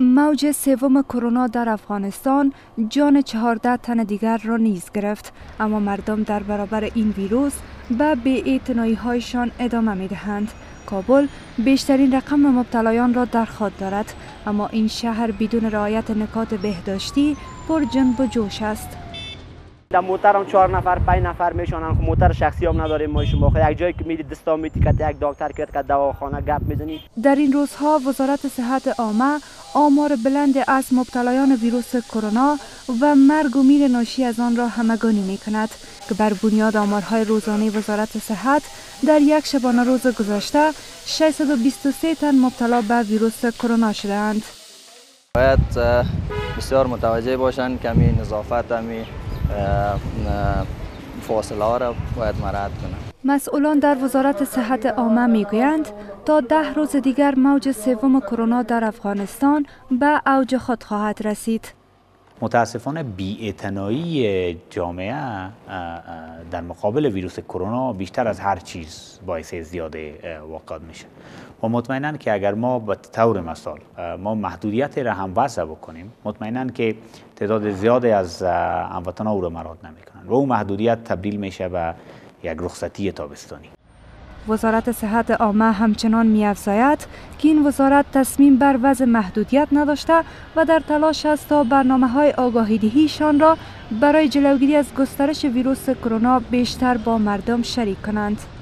موج سوم کرونا در افغانستان جان 14 تن دیگر را نیز گرفت. اما مردم در برابر این ویروس به بی هایشان ادامه می دهند کابل بیشترین رقم مبتلایان را در خود دارد اما این شهر بدون رعایت نکات بهداشتی پر جنب و جوش است. در موتر هم چهار نفر پنج نفر میشونن. خب موتر شخصی هم نداریم ما شما خب یک جایی که می‌دید دستا میتیکت یک دکتر کرد که دواخانه گپ می‌زنید در این روزها وزارت صحت عامه آمار بلند از مبتلایان ویروس کرونا و مرگ و میر ناشی از آن را همگانی می کند که بر بنیاد آمارهای روزانه وزارت صحت در یک شبانه روز گذشته 623 تن مبتلا به ویروس کرونا شدند. باید بسیار متوجه باشند کمی نظافت همی فاصله را باید مرد کنند مسئولان در وزارت صحت عامه می‌گویند تا ده روز دیگر موج سوم کرونا در افغانستان به اوج خود خواهد رسید. متاسفانه بی‌اعتنایی جامعه در مقابل ویروس کرونا بیشتر از هر چیز باعث زیاده واقعات میشه. و مطمئنا که اگر ما به طور مثال ما محدودیت را هم وضع بکنیم مطمئنا که تعداد زیادی از هموطنان او را مراد نمی‌کنن و اون محدودیت تبدیل میشه به یک رخصتی تابستانی. وزارت صحت عامه همچنان میافزاید که این وزارت تصمیم بر وضع محدودیت نداشته و در تلاش است تا برنامه های آگاهی را برای جلوگیری از گسترش ویروس کرونا بیشتر با مردم شریک کنند.